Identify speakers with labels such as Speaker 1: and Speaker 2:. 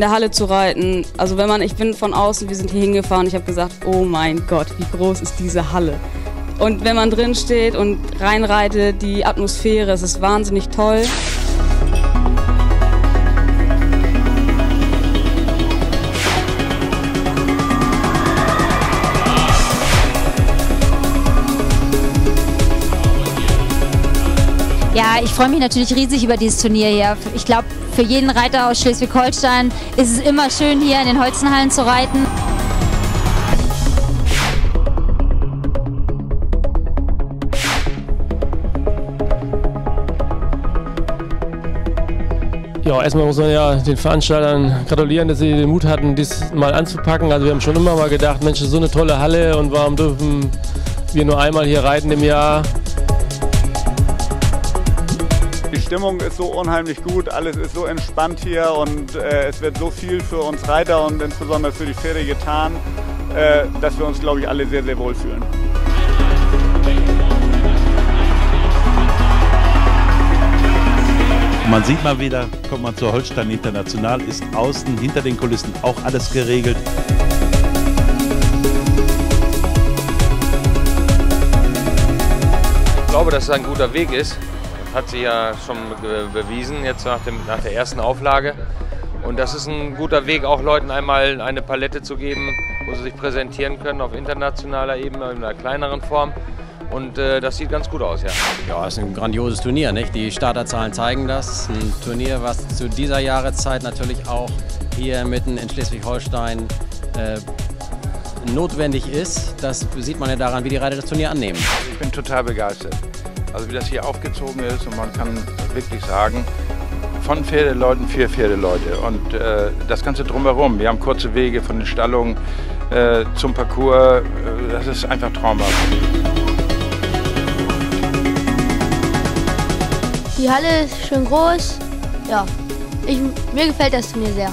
Speaker 1: der Halle zu reiten, also wenn man, ich bin von außen, wir sind hier hingefahren, ich habe gesagt, oh mein Gott, wie groß ist diese Halle. Und wenn man drin steht und reinreitet, die Atmosphäre, es ist wahnsinnig toll.
Speaker 2: Ja, ich freue mich natürlich riesig über dieses Turnier hier. Ich glaube, für jeden Reiter aus Schleswig-Holstein ist es immer schön, hier in den Holzenhallen zu reiten.
Speaker 3: Ja, erstmal muss man ja den Veranstaltern gratulieren, dass sie den Mut hatten, dies mal anzupacken. Also wir haben schon immer mal gedacht, Mensch, so eine tolle Halle und warum dürfen wir nur einmal hier reiten im Jahr?
Speaker 4: Die Stimmung ist so unheimlich gut, alles ist so entspannt hier und äh, es wird so viel für uns Reiter und insbesondere für die Pferde getan, äh, dass wir uns, glaube ich, alle sehr, sehr wohl fühlen.
Speaker 5: Man sieht mal wieder, kommt man zur Holstein International, ist außen hinter den Kulissen auch alles geregelt.
Speaker 6: Ich glaube, dass es ein guter Weg ist. Das hat sich ja schon bewiesen jetzt nach, dem, nach der ersten Auflage. Und das ist ein guter Weg, auch Leuten einmal eine Palette zu geben, wo sie sich präsentieren können auf internationaler Ebene in einer kleineren Form. Und äh, das sieht ganz gut aus, ja.
Speaker 7: Ja, es ist ein grandioses Turnier, nicht? Die Starterzahlen zeigen das. Ein Turnier, was zu dieser Jahreszeit natürlich auch hier mitten in Schleswig-Holstein äh, notwendig ist. Das sieht man ja daran, wie die Reiter das Turnier annehmen.
Speaker 8: Ich bin total begeistert. Also wie das hier aufgezogen ist und man kann wirklich sagen, von Pferdeleuten für Pferdeleute und äh, das Ganze drumherum. Wir haben kurze Wege von den Stallungen äh, zum Parcours. Äh, das ist einfach traumhaft.
Speaker 9: Die Halle ist schön groß. Ja, ich, mir gefällt das Turnier sehr.